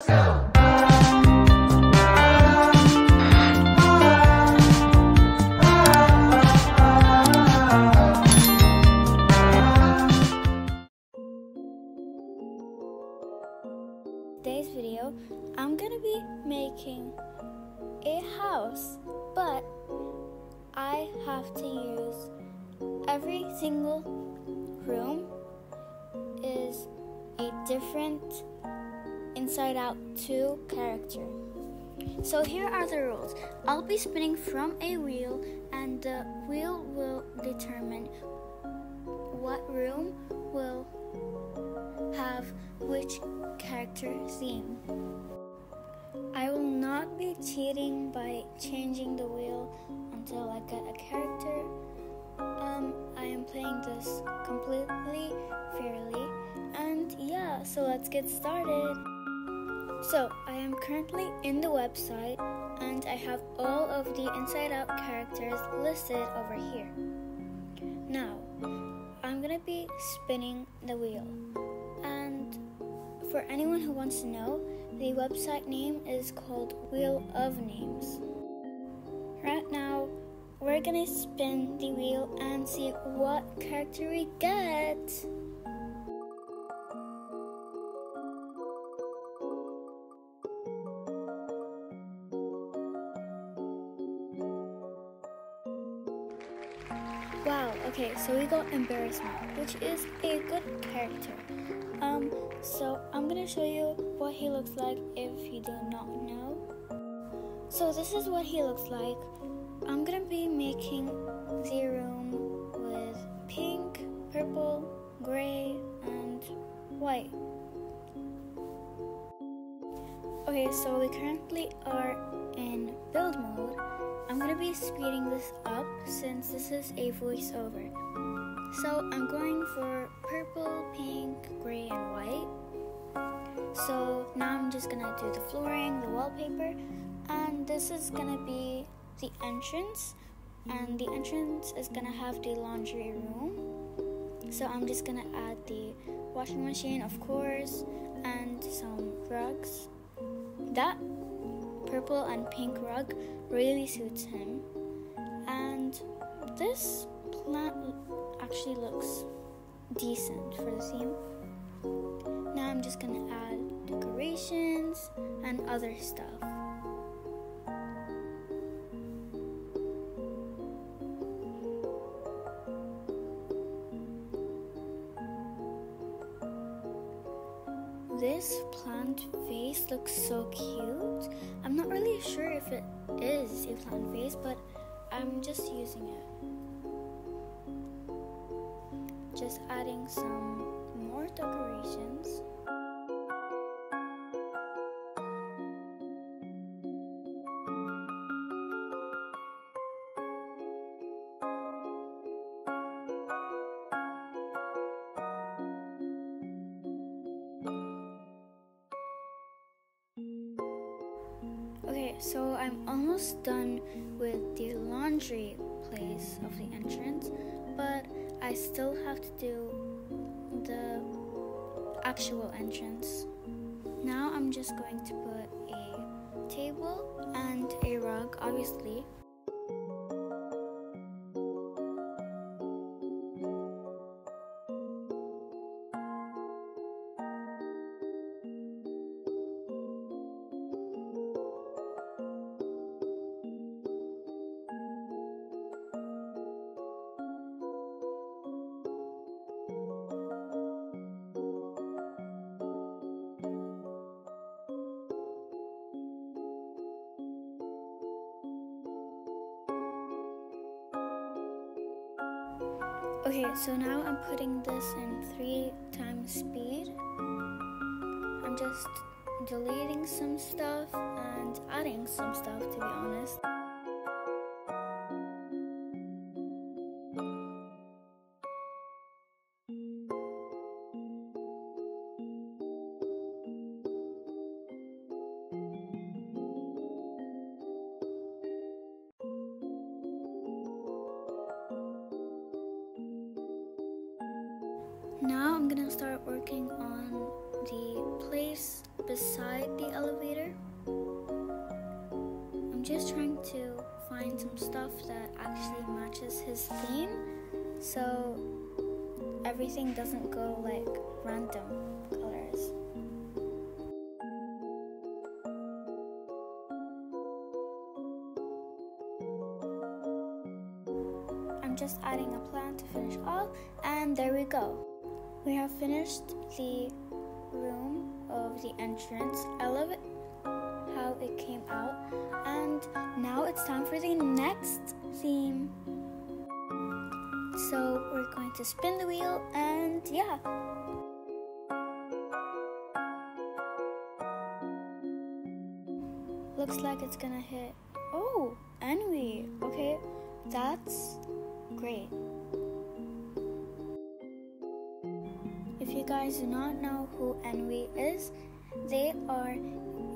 Today's video, I'm gonna be making a house, but I have to use every single room is a different inside out 2 character. So here are the rules. I'll be spinning from a wheel and the wheel will determine what room will have which character theme. I will not be cheating by changing the wheel until I get a character. Um, I am playing this completely fairly, and yeah, so let's get started. So, I am currently in the website and I have all of the inside out characters listed over here. Now, I'm gonna be spinning the wheel. And for anyone who wants to know, the website name is called Wheel of Names. Right now, we're gonna spin the wheel and see what character we get. Wow, okay, so we got embarrassment, which is a good character. Um, so I'm gonna show you what he looks like if you do not know. So this is what he looks like. I'm gonna be making the room with pink, purple, gray, and white. Okay, so we currently are in build mode. I'm gonna be speeding this up since this is a voiceover. So I'm going for purple, pink, gray, and white. So now I'm just gonna do the flooring, the wallpaper, and this is gonna be the entrance. And the entrance is gonna have the laundry room. So I'm just gonna add the washing machine, of course, and some rugs. That purple and pink rug really suits him. And this plant actually looks decent for the theme. Now I'm just gonna add decorations and other stuff. This plant vase looks so cute. I'm not really sure if it is a plant vase, but I'm just using it. Just adding some so I'm almost done with the laundry place of the entrance, but I still have to do the actual entrance. Now I'm just going to put a table and a rug, obviously. Okay, so now I'm putting this in three times speed. I'm just deleting some stuff and adding some stuff to be honest. Now I'm gonna start working on the place beside the elevator. I'm just trying to find some stuff that actually matches his theme so everything doesn't go like random colors. I'm just adding a plan to finish off, and there we go. We have finished the room of the entrance. I love it how it came out, and now it's time for the next theme. So we're going to spin the wheel, and yeah. Looks like it's gonna hit. Oh, Envy. Okay, that's great. Guys do not know who Envy is, they are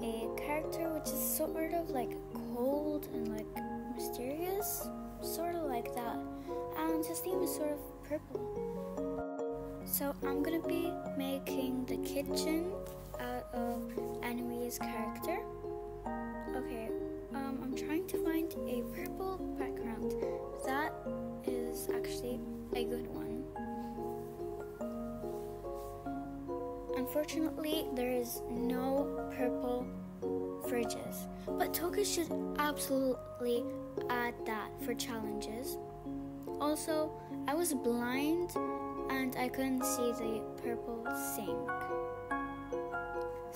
a character which is sort of like cold and like mysterious, sort of like that. And his theme is sort of purple. So I'm gonna be making the kitchen out of Envy's character. Okay, um, I'm trying to find a purple background. That is actually a good one. Unfortunately, there is no purple fridges, but Toca should absolutely add that for challenges. Also, I was blind and I couldn't see the purple sink.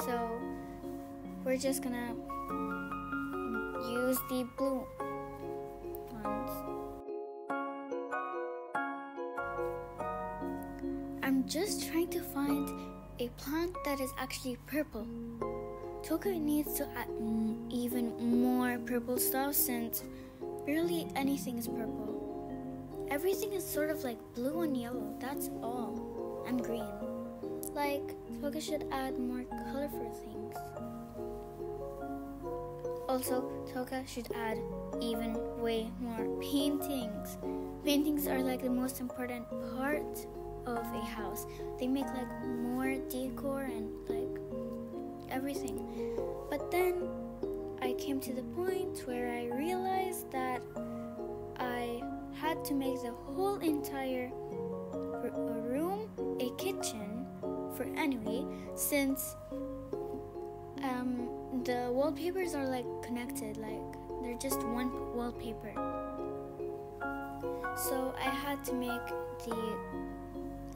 So, we're just gonna use the blue ones. I'm just trying to find a plant that is actually purple. Toca needs to add even more purple stuff since barely anything is purple. Everything is sort of like blue and yellow, that's all, and green. Like, Toca should add more colorful things. Also, Toca should add even way more paintings. Paintings are like the most important part of a house. They make like more decor and like everything. But then I came to the point where I realized that I had to make the whole entire r- room a kitchen for Envy since um, the wallpapers are like connected, like they're just one wallpaper. So I had to make the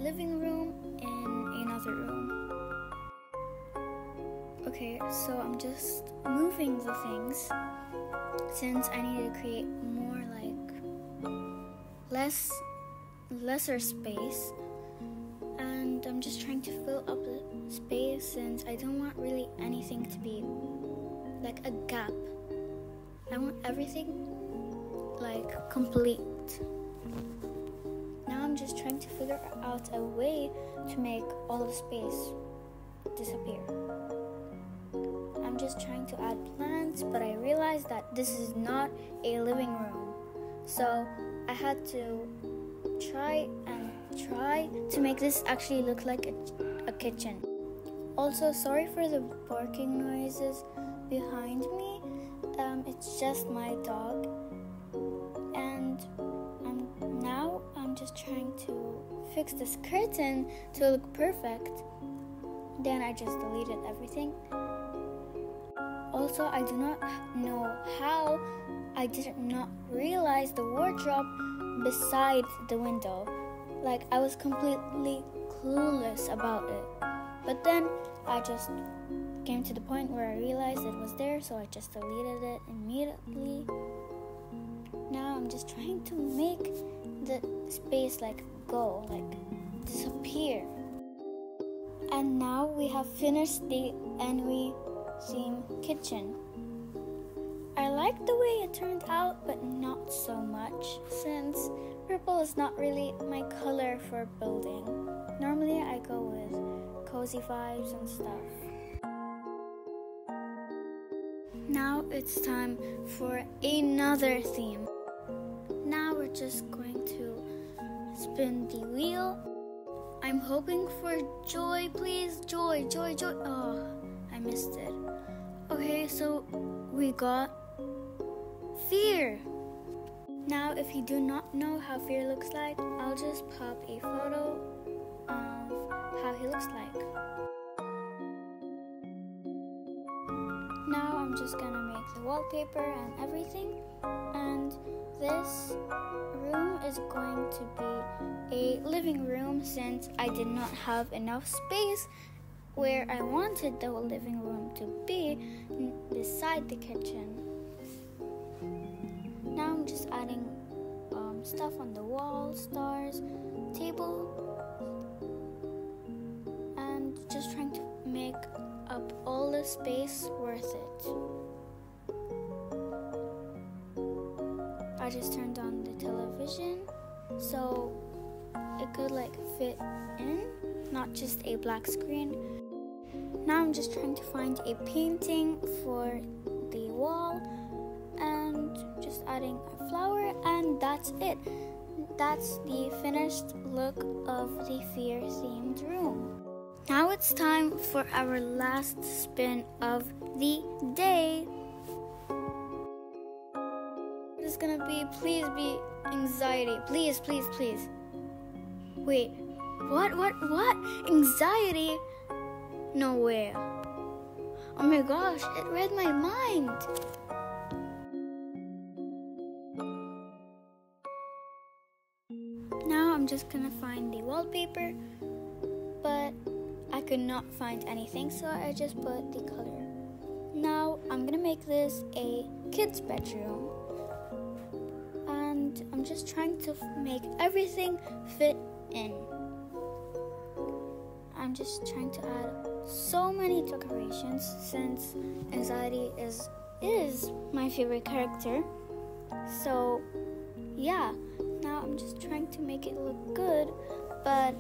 living room in another room. Okay, so I'm just moving the things since I need to create more like less lesser space and I'm just trying to fill up the space since I don't want really anything to be like a gap. I want everything like complete. I'm just trying to figure out a way to make all the space disappear. I'm just trying to add plants, but I realized that this is not a living room. So I had to try and try to make this actually look like a, a kitchen. Also, sorry for the barking noises behind me. Um, it's just my dog, fix this curtain to look perfect. Then I just deleted everything. Also, I do not know how I did not realize the wardrobe beside the window. Like I was completely clueless about it. But then I just came to the point where I realized it was there, so I just deleted it immediately. Now I'm just trying to make the space like go, like disappear. And now we have finished the Envy theme kitchen. I like the way it turned out, but not so much since purple is not really my color for building. Normally, I go with cozy vibes and stuff. Now it's time for another theme. Now we're just going spin the wheel. I'm hoping for joy, please. Joy, joy, joy. Oh, I missed it. Okay, so we got fear. Now, if you do not know how fear looks like, I'll just pop a photo of how he looks like. Now, I'm just gonna make the wallpaper and everything, and this room is going to be a living room since I did not have enough space where I wanted the living room to be beside the kitchen. Now I'm just adding um, stuff on the wall, stars, table, and just trying to make up all the space worth it. I just turned on the television so it could like fit in, not just a black screen. Now I'm just trying to find a painting for the wall and just adding a flower and that's it. That's the finished look of the fear themed room. Now it's time for our last spin of the day. Gonna be, please be anxiety. Please, please, please. Wait, what, what, what? Anxiety? No way. Oh my gosh, it read my mind. Now I'm just gonna find the wallpaper, but I could not find anything, so I just put the color. Now I'm gonna make this a kid's bedroom. I'm just trying to make everything fit in. I'm just trying to add so many decorations since anxiety is is my favorite character. So, yeah, now I'm just trying to make it look good, but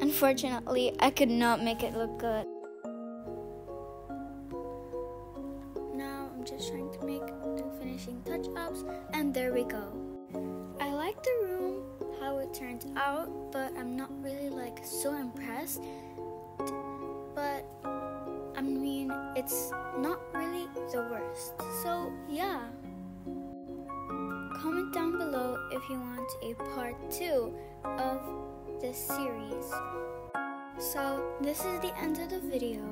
unfortunately, I could not make it look good. Now I'm just trying to make the finishing touch ups, and there we go. Like the room, how it turned out, but I'm not really like so impressed but I mean, it's not really the worst. So, yeah. Comment down below if you want a part 2 of this series. So, this is the end of the video.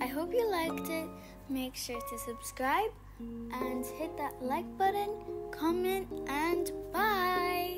I hope you liked it. Make sure to subscribe and hit that like button, comment, and bye!